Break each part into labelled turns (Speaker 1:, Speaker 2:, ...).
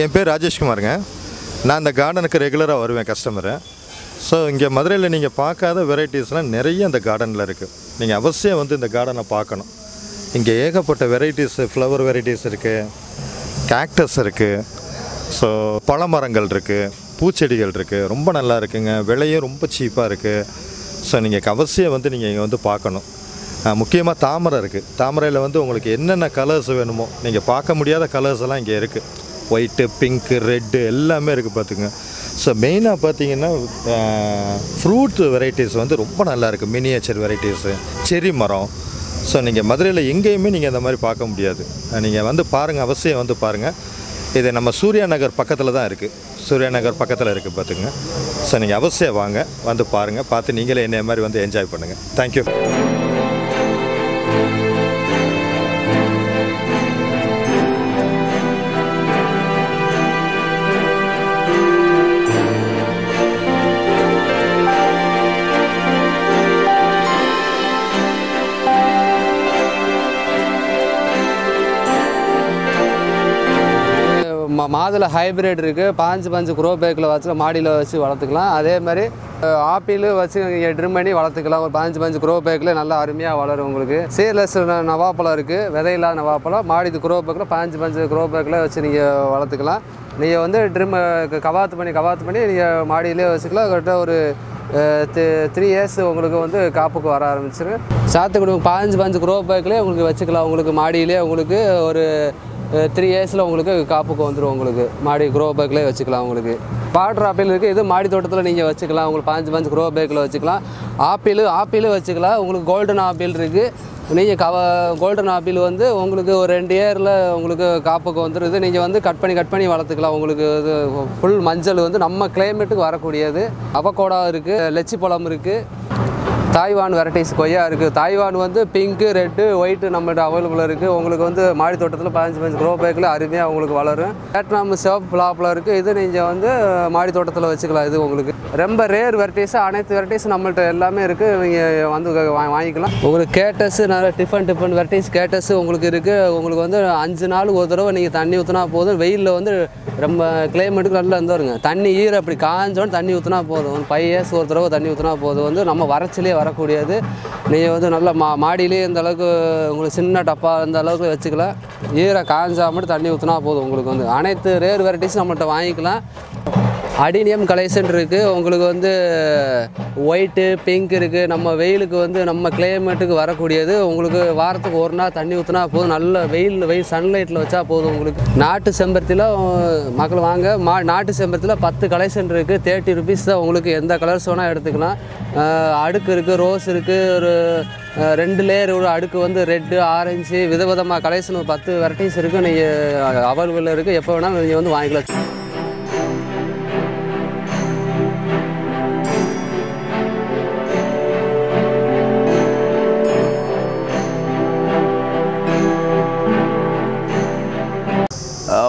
Speaker 1: என் பேர் ராஜேஷ்குமாருங்க. நான் இந்த கார்டனுக்கு ரெகுலராக வருவேன் கஸ்டமரு ஸோ இங்கே மதுரையில் நீங்கள் பார்க்காத வெரைட்டிஸ்லாம் நிறைய இந்த கார்டனில் இருக்குது நீங்கள் அவசியம் வந்து இந்த கார்டனை பார்க்கணும். இங்கே ஏகப்பட்ட வெரைட்டிஸ் ஃப்ளவர் வெரைட்டிஸ் இருக்குது கேக்டஸ் இருக்குது ஸோ பழமரங்கள் இருக்குது பூச்செடிகள் இருக்குது ரொம்ப நல்லா இருக்குங்க. விலையும் ரொம்ப சீப்பாக இருக்குது ஸோ நீங்கள் அவசியம் வந்து நீங்கள் இங்கே வந்து பார்க்கணும். முக்கியமாக தாமரை இருக்குது தாமரையில் வந்து உங்களுக்கு என்னென்ன கலர்ஸ் வேணுமோ நீங்கள் பார்க்க முடியாத கலர்ஸ் எல்லாம் இங்கே இருக்குது ஒயிட்டு பிங்க்கு ரெட்டு எல்லாமே இருக்குது பார்த்துங்க ஸோ மெயினாக பார்த்தீங்கன்னா ஃப்ரூட் வெரைட்டிஸ் வந்து ரொம்ப நல்லா இருக்குது மினியேச்சர் வெரைட்டிஸு செரி மரம். ஸோ நீங்கள் மதுரையில் எங்கேயுமே நீங்கள் அந்த மாதிரி பார்க்க முடியாது. நீங்கள் வந்து பாருங்கள் அவசியம் வந்து பாருங்கள் இது நம்ம சூர்யா நகர் பக்கத்தில் தான் இருக்குது சூர்யா நகர் பக்கத்தில் இருக்குது பார்த்துங்க ஸோ நீங்கள் அவசியம் வாங்க வந்து பாருங்கள் பார்த்து நீங்களே என்ன மாதிரி வந்து என்ஜாய் பண்ணுங்கள் தேங்க்யூ
Speaker 2: மாதுளை ஹைப்ரிட் இருக்குது பாஞ்சு பாஞ்சு குரோ பேக்கில் வச்சு மாடியில் வச்சு வளர்த்துக்கலாம். அதே மாதிரி ஆப்பிள் வச்சு நீங்கள் ட்ரிம் பண்ணி வளர்த்துக்கலாம். ஒரு பாஞ்சு பாஞ்சு குரோ பேக்கில் நல்லா அருமையாக வளரும் உங்களுக்கு. சீர்லெஸ் நவாப்பழம் இருக்குது விதையில்லாத நவாப்பழம். மாடி குரோ பேக்கில் பாஞ்சு பாஞ்சு குரோ பேக்கில் வச்சு நீங்கள் வளர்த்துக்கலாம். நீங்கள் வந்து ட்ரிம் கவாத்து பண்ணி கவாத்து பண்ணி நீங்கள் மாடியிலே வச்சுக்கலாம். கரெக்டாக ஒரு த்ரீ இயர்ஸ் உங்களுக்கு வந்து காப்புக்கு வர ஆரம்பிச்சிரு சாத்துக்குடி பாஞ்சு பாஞ்சு குரோ பேக்லேயே உங்களுக்கு வச்சுக்கலாம். உங்களுக்கு மாடியிலே உங்களுக்கு ஒரு த்ரீ இயர்ஸில் உங்களுக்கு காப்புக்கு வந்துடும் உங்களுக்கு. மாடி க்ரோ பேக்லேயே வச்சுக்கலாம் உங்களுக்கு. வாட்டர் ஆப்பிள் இருக்குது இது மாடி தோட்டத்தில் நீங்கள் வச்சுக்கலாம். உங்களுக்கு பாஞ்சு பாஞ்சு க்ரோ பேக்கில் வச்சுக்கலாம். ஆப்பிள் ஆப்பிள் வச்சுக்கலாம். உங்களுக்கு கோல்டன் ஆப்பிள் இருக்குது நீங்கள் கவ கோல்டன் ஆப்பிள் வந்து உங்களுக்கு ஒரு ரெண்டு இயரில் உங்களுக்கு காப்புக்கு வந்துடுது நீங்கள் வந்து கட் பண்ணி கட் பண்ணி வளர்த்துக்கலாம். உங்களுக்கு இது ஃபுல் மஞ்சள் வந்து நம்ம கிளைமேட்டுக்கு வரக்கூடியது. அவக்கோடா இருக்குது லெச்சி பழம் இருக்குது தாய்வான் வெரைட்டிஸ் கொய்யா இருக்குது தாய்வான் வந்து பிங்க்கு ரெட்டு ஒயிட்டு நம்மகிட்ட அவைலபிள் இருக்குது உங்களுக்கு வந்து மாடி தோட்டத்தில் பதினஞ்சு பதினஞ்சு க்ரோ பேக்கில் அருமையாக உங்களுக்கு வளரும். வியட்நாம் சிவப்பு பலாப்பழம் இருக்குது இது நீங்கள் வந்து மாடி தோட்டத்தில் வச்சுக்கலாம். இது உங்களுக்கு ரொம்ப ரேர் வெரைட்டிஸ் அனைத்து வெரைட்டிஸ் நம்மள்ட்ட எல்லாமே இருக்குது நீங்கள் வந்து வாங்கிக்கலாம். உங்களுக்கு கேட்டஸ் நிறைய டிஃபன் டிஃபன் வெரைட்டிஸ் கேட்டஸ் உங்களுக்கு இருக்குது உங்களுக்கு வந்து அஞ்சு நாள் ஒரு தடவை நீங்கள் தண்ணி ஊற்றினா போதும். வெயிலில் வந்து ரொம்ப கிளைமேட்டுக்கு நல்லா இருந்தா வருங்க தண்ணி ஈர அப்படி காஞ்சோன்னு தண்ணி ஊற்றினா போதும். ஒரு ஃபைவ் இயர்ஸ் ஒரு தடவை தண்ணி ஊற்றினா போதும். வந்து நம்ம வறட்சிலே வரக்கூடியது. நீங்கள் வந்து நல்லா மா மாடியிலே இந்த அளவுக்கு உங்களுக்கு சின்ன டப்பா இந்த அளவுக்கு வச்சுக்கலாம். ஈர காஞ்சா மட்டும் தண்ணி ஊற்றினா போதும் உங்களுக்கு வந்து. அனைத்து ரேர் வெரைட்டிஸ் நம்மள்கிட்ட வாங்கிக்கலாம். அடினியம் கலெக்ஷன் இருக்குது உங்களுக்கு வந்து ஒயிட்டு பிங்க் இருக்குது நம்ம வெயிலுக்கு வந்து நம்ம கிளைமேட்டுக்கு வரக்கூடியது. உங்களுக்கு வாரத்துக்கு ஒரு நாள் தண்ணி ஊற்றினா போதும். நல்ல வெயில் வெயில் சன்லைட்டில் வச்சா போதும் உங்களுக்கு. நாட்டு செம்பருத்தியில் மக்கள் வாங்க. மா நாட்டு செம்பருத்தியில் பத்து கலெக்ஷன் இருக்குது தேர்ட்டி ருபீஸ் தான் உங்களுக்கு எந்த கலர்ஸ் வேணால் எடுத்துக்கலாம். அடுக்கு இருக்குது ரோஸ் இருக்குது ஒரு ரெண்டு லேயர் ஒரு அடுக்கு வந்து ரெட்டு ஆரஞ்சு விதவிதமாக கலெக்ஷன் பத்து வெரைட்டிஸ் இருக்குது நீங்கள் அவைலபிளில் இருக்குது எப்போ வேணாலும் நீங்கள் வந்து வாங்கிக்கலாம்.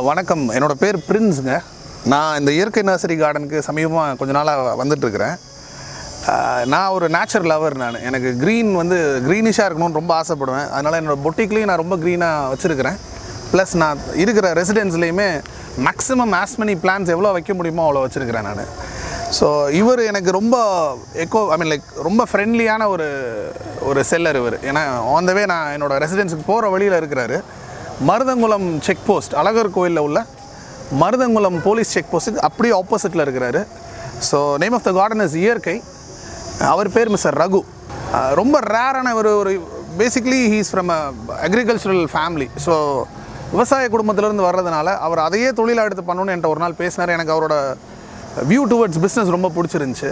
Speaker 3: வணக்கம். என்னோட பேர் பிரின்ஸுங்க. நான் இந்த இயற்கை நர்சரி கார்டனுக்கு சமீபமாக கொஞ்ச நாளாக வந்துட்டுருக்கிறேன். நான் ஒரு நேச்சர் லவர் நான். எனக்கு க்ரீன் வந்து க்ரீனிஷாக இருக்கணும்னு ரொம்ப ஆசைப்படுவேன். அதனால் என்னோட பொட்டிக்லேயும் நான் ரொம்ப க்ரீனாக வச்சுருக்கிறேன். ப்ளஸ் நான் இருக்கிற ரெசிடென்ஸ்லேயுமே மேக்ஸிமம் ஆஸ்மனி பிளான்ஸ் எவ்வளோ வைக்க முடியுமோ அவ்வளோ வச்சுருக்கிறேன் நான். ஸோ இவர் எனக்கு ரொம்ப எக்கோ ஐ மீன் லைக் ரொம்ப ஃப்ரெண்ட்லியான ஒரு ஒரு செல்லர் இவர். ஏன்னா ஆன் த வே நான் என்னோட ரெசிடென்ஸுக்கு போகிற வழியில் இருக்கிறாரு. மருதங்குளம் செக் போஸ்ட் அழகர் கோயிலில் உள்ள மருதங்குளம் போலீஸ் செக் போஸ்ட்டுக்கு அப்படியே ஆப்போசிட்டில் இருக்கிறாரு. So name of the garden is இயற்கை. அவர் பேர் மிஸ்டர் ரகு. ரொம்ப ரேரான ஒரு ஒரு basically he's from a agricultural family so விவசாய குடும்பத்திலேருந்து வர்றதுனால அவர் அதையே தொழிலாக எடுத்து பண்ணணும்னு என்கிட்ட ஒரு நாள் பேசினார். எனக்கு அவரோட வியூ டுவர்ட்ஸ் பிஸ்னஸ் ரொம்ப பிடிச்சிருந்துச்சு.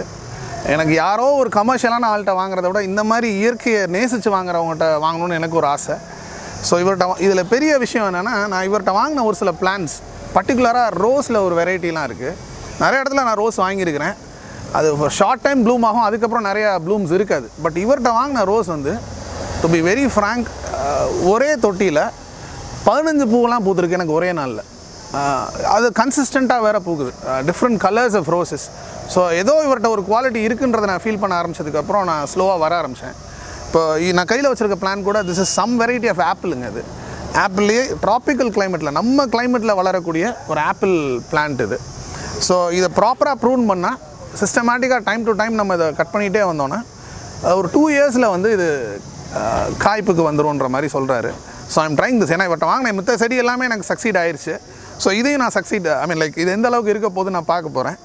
Speaker 3: எனக்கு யாரோ ஒரு கமர்ஷியலான ஆள்கிட்ட வாங்குறத விட இந்த மாதிரி இயற்கையை நேசித்து வாங்குறவங்ககிட்ட வாங்கணும்னு எனக்கு ஒரு ஆசை. ஸோ இவர்கிட்ட இதில் பெரிய விஷயம் என்னென்னா நான் இவர்கிட்ட வாங்கின ஒரு சில பிளான்ஸ் பர்டிகுலராக ரோஸில் ஒரு வெரைட்டிலாம் இருக்குது நிறைய இடத்துல நான் ரோஸ் வாங்கியிருக்கிறேன். அது ஒரு ஷார்ட் டைம் ப்ளூம் ஆகும் அதுக்கப்புறம் நிறையா ப்ளூம்ஸ் இருக்காது. பட் இவர்கிட்ட வாங்கின ரோஸ் வந்து டு பி வெரி ஃப்ராங்க் ஒரே தொட்டியில் பதினஞ்சு பூவெல்லாம் பூத்துருக்கு எனக்கு ஒரே நாளில். அது கன்சிஸ்டண்ட்டாக வேறு பூக்குது. Different colours of roses so ஏதோ இவர்கிட்ட ஒரு குவாலிட்டி இருக்குன்றதை நான் ஃபீல் பண்ண ஆரம்பிச்சதுக்கப்புறம் நான் ஸ்லோவாக வர ஆரம்பித்தேன் இப்போ நான் கையில் வச்சுருக்க பிளான் கூட this is some variety of ஆப்பிளுங்க அது. ஆப்பிள்லேயே ட்ராபிக்கல் கிளைமேட்டில் நம்ம கிளைமேட்டில் வளரக்கூடிய ஒரு ஆப்பிள் பிளான்ட் இது. ஸோ இதை ப்ராப்பராக ப்ரூன் பண்ணால் சிஸ்டமேட்டிக்காக டைம் டு டைம் நம்ம இதை கட் பண்ணிகிட்டே வந்தோன்னா ஒரு டூ இயர்ஸில் வந்து இது காய்ப்புக்கு வந்துடும்ன்ற மாதிரி சொல்கிறாரு ஸோ ஐம் ட்ரைங் திஸ் ஏன்னா இவட்ட வாங்கினேன் மித்த செடி எல்லாமே எனக்கு சக்சீட் ஆயிடுச்சு ஸோ இதையும் நான் சக்சீட் ஐ மீன் லைக் இது எந்த அளவுக்கு இருக்க போது நான் பார்க்க போகிறேன்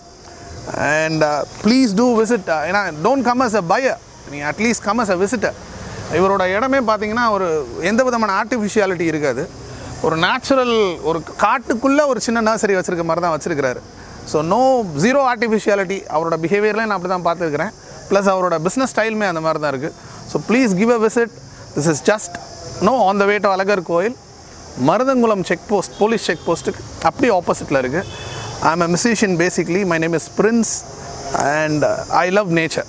Speaker 3: அண்ட் ப்ளீஸ் டூ விசிட் ஏன்னா don't come as a buyer நீங்கள் at least come as a visitor இவரோட இடமே பார்த்தீங்கன்னா ஒரு எந்த விதமான ஆர்டிஃபிஷியாலிட்டி இருக்காது. ஒரு நேச்சுரல் ஒரு காட்டுக்குள்ளே ஒரு சின்ன நர்சரி வச்சுருக்க மாதிரி தான் வச்சுருக்கிறாரு. ஸோ நோ ஜீரோ ஆர்டிஃபிஷியாலிட்டி அவரோட பிஹேவியர்லேயும் நான் அப்படி தான் பார்த்துருக்குறேன். ப்ளஸ் அவரோட பிஸ்னஸ் ஸ்டைலுமே அந்த மாதிரி தான் இருக்குது so please give a visit this is just no on the way to Alagar Kovil Maruthankulam check post police check போஸ்ட்டுக்கு அப்படியே ஆப்போசிட்டில் இருக்குது I am a musician basically my name is Prince and I love nature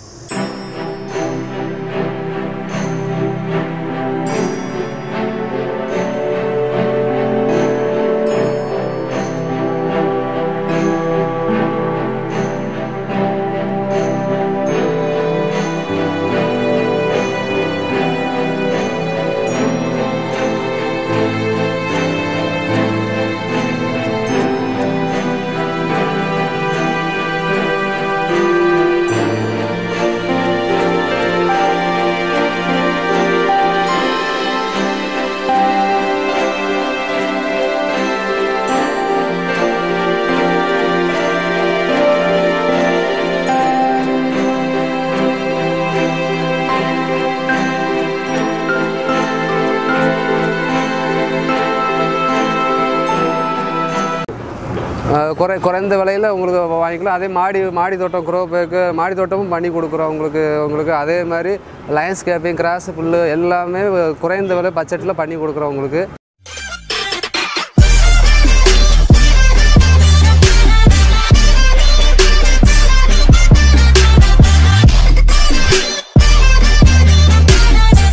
Speaker 2: குறை குறைந்த விலையில் உங்களுக்கு வாங்கிக்கலாம். அதே மாடி மாடி தோட்டம் குரோ பேக்கு மாடி தோட்டமும் பண்ணி கொடுக்குறோம் உங்களுக்கு உங்களுக்கு. அதே மாதிரி லைன்ஸ்கேப்பிங் கிராஸ் புல்லு எல்லாமே குறைந்த விலை பட்ஜெட்டில் பண்ணி கொடுக்குறோம் உங்களுக்கு.